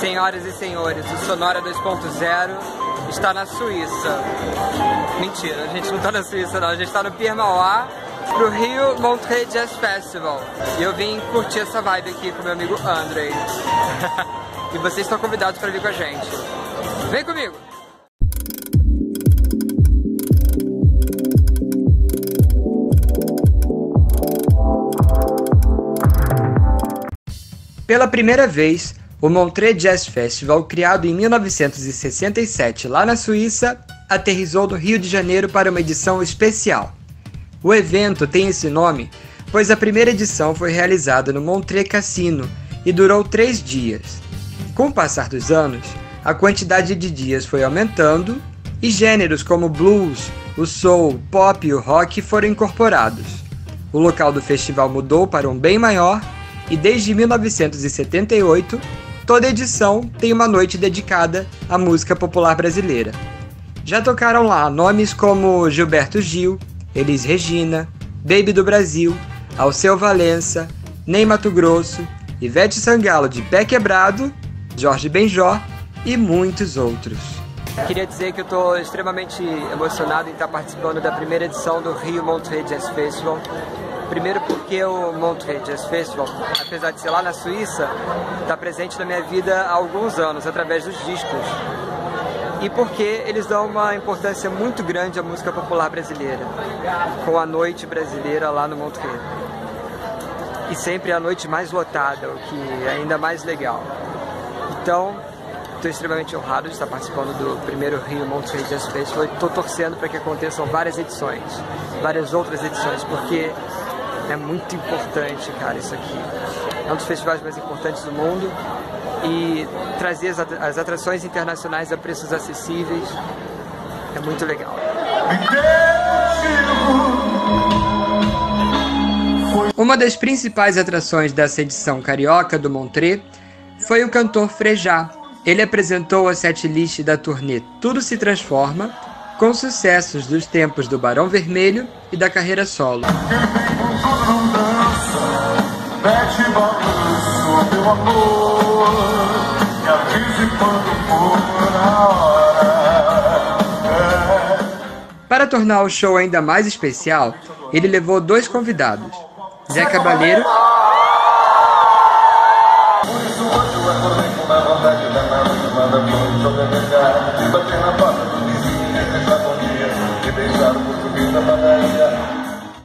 Senhoras e senhores, o Sonora 2.0 está na Suíça. Mentira, a gente não está na Suíça não, a gente está no Pierre Mauá, pro Rio Montreux Jazz Festival. E eu vim curtir essa vibe aqui com meu amigo Andrei. e vocês estão convidados para vir com a gente. Vem comigo! Pela primeira vez, o Montreux Jazz Festival, criado em 1967 lá na Suíça, aterrizou no Rio de Janeiro para uma edição especial. O evento tem esse nome pois a primeira edição foi realizada no Montreux Cassino e durou três dias. Com o passar dos anos, a quantidade de dias foi aumentando e gêneros como blues, o soul, o pop e o rock foram incorporados. O local do festival mudou para um bem maior e desde 1978 toda edição tem uma noite dedicada à música popular brasileira. Já tocaram lá nomes como Gilberto Gil, Elis Regina, Baby do Brasil, Alceu Valença, Ney Mato Grosso, Ivete Sangalo de Pé Quebrado, Jorge Benjó e muitos outros. Queria dizer que eu estou extremamente emocionado em estar participando da primeira edição do Rio Montreux Jazz Festival. Primeiro porque o Montreux Jazz Festival, apesar de ser lá na Suíça, está presente na minha vida há alguns anos, através dos discos. E porque eles dão uma importância muito grande à música popular brasileira, com a noite brasileira lá no Montreux. E sempre a noite mais lotada, o que é ainda mais legal. Então, estou extremamente honrado de estar participando do primeiro Rio Montreux Jazz Festival e estou torcendo para que aconteçam várias edições, várias outras edições, porque é muito importante, cara, isso aqui. É um dos festivais mais importantes do mundo e trazer as atrações internacionais a preços acessíveis é muito legal. Uma das principais atrações dessa edição carioca do Montreux foi o cantor Frejá. Ele apresentou a setlist da turnê Tudo se Transforma, com sucessos dos tempos do Barão Vermelho e da carreira solo. Para tornar o show ainda mais especial, ele levou dois convidados, Zé Cabaleiro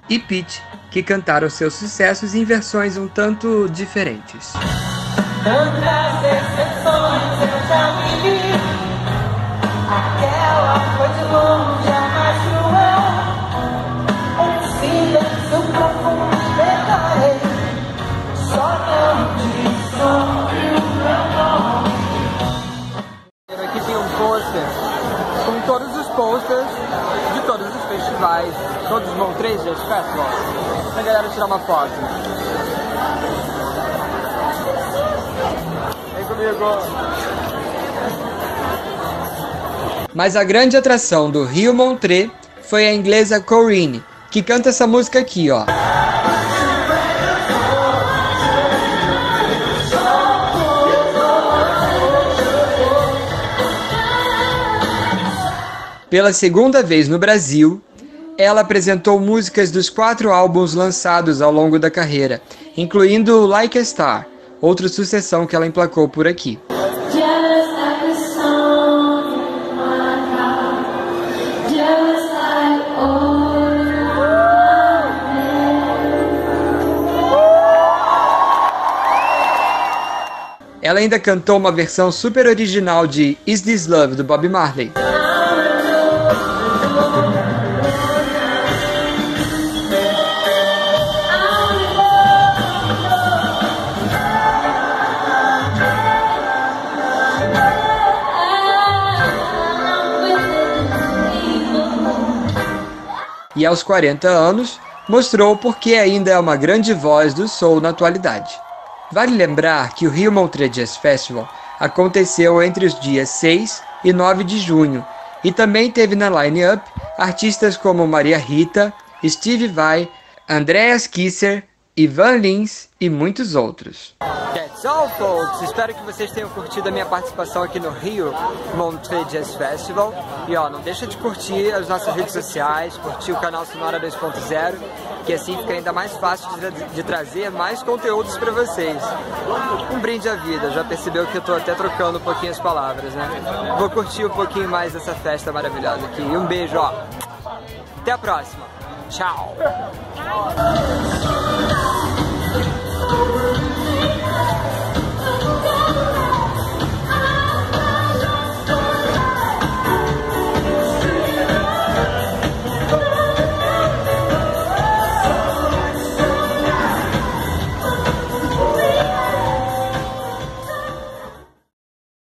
e Pete, que cantaram seus sucessos em versões um tanto diferentes. Tantas decepções eu já vivi, aquela foi de longe. Aqui tem um pôster com todos os posters festivais, todos vão três dias festival, pra galera tirar uma foto. Vem comigo! Mas a grande atração do Rio Montreux foi a inglesa Corinne, que canta essa música aqui, ó. Pela segunda vez no Brasil, ela apresentou músicas dos quatro álbuns lançados ao longo da carreira, incluindo Like a Star, outra sucessão que ela emplacou por aqui. Ela ainda cantou uma versão super original de Is This Love do Bob Marley. Aos 40 anos mostrou por que ainda é uma grande voz do soul na atualidade. Vale lembrar que o Rio Montreux Jazz Festival aconteceu entre os dias 6 e 9 de junho e também teve na line-up artistas como Maria Rita, Steve Vai, Andreas Kisser, Ivan Lins e muitos outros. That's all, folks! Espero que vocês tenham curtido a minha participação aqui no Rio Montreux Jazz Festival. E ó, não deixa de curtir as nossas redes sociais, curtir o canal Sonora 2.0, que assim fica ainda mais fácil de, de trazer mais conteúdos para vocês. Um brinde à vida, já percebeu que eu tô até trocando um pouquinho as palavras, né? Vou curtir um pouquinho mais dessa festa maravilhosa aqui. E um beijo, ó! Até a próxima! Tchau!